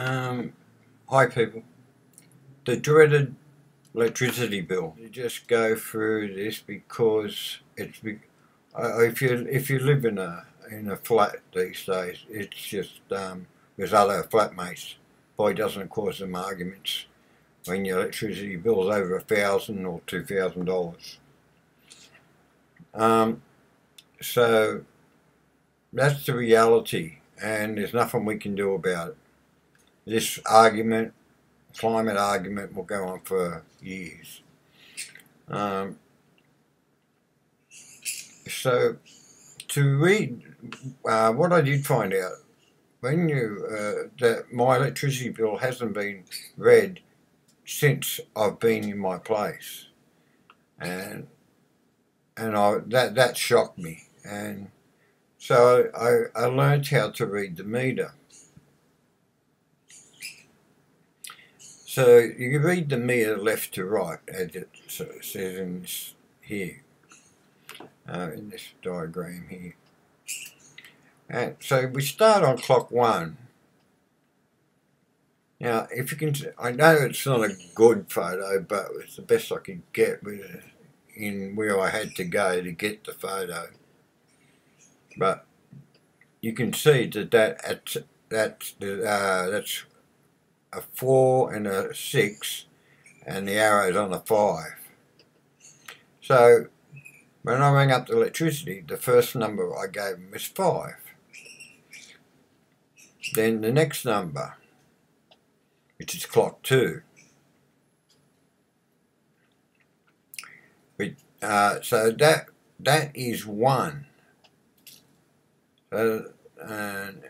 Um, hi people. The dreaded electricity bill. You just go through this because it's if you if you live in a in a flat these days, it's just um, with other flatmates. Boy, doesn't cause them arguments when your electricity bill's over a thousand or two thousand dollars. Um, so that's the reality, and there's nothing we can do about it this argument, climate argument, will go on for years. Um, so, to read uh, what I did find out when you uh, that my electricity bill hasn't been read since I've been in my place, and and I that that shocked me, and so I I learned how to read the meter. So you can read the meter left to right as it says in this here, uh, in this diagram here. And so we start on clock one. Now, if you can, I know it's not a good photo, but it's the best I could get with in where I had to go to get the photo. But you can see that that that's uh, that's a 4 and a 6 and the arrow's on a 5. So when I rang up the electricity the first number I gave them was 5. Then the next number which is clock 2. uh, so that that is 1. So, and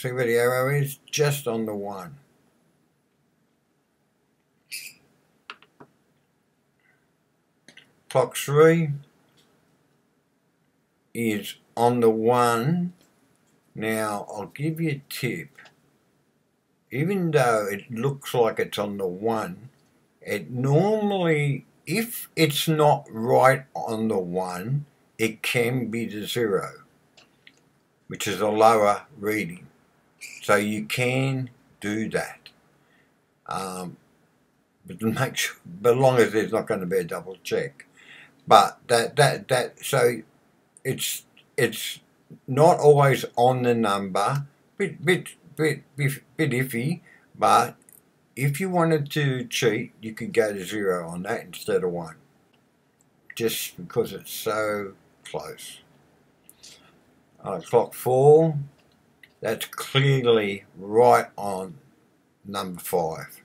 See where the arrow is? Just on the one. Clock three is on the one. Now, I'll give you a tip. Even though it looks like it's on the one, it normally, if it's not right on the one, it can be the zero, which is a lower reading. So you can do that. Um, but make sure, but as long as there's not going to be a double check. But that that that so it's it's not always on the number, bit bit bit bit, bit iffy. But if you wanted to cheat, you could go to zero on that instead of one, just because it's so close. Uh, clock four that's clearly right on number five.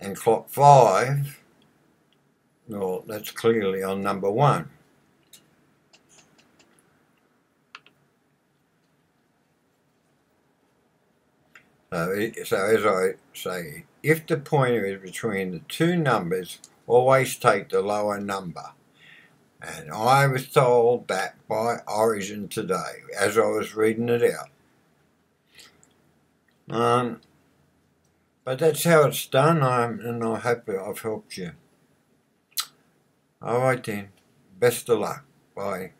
And clock five, well, that's clearly on number one. So, so as I say, if the pointer is between the two numbers, always take the lower number. And I was told that by Origin today as I was reading it out. Um, but that's how it's done, I'm, and I hope I've helped you. Alright then, best of luck. Bye.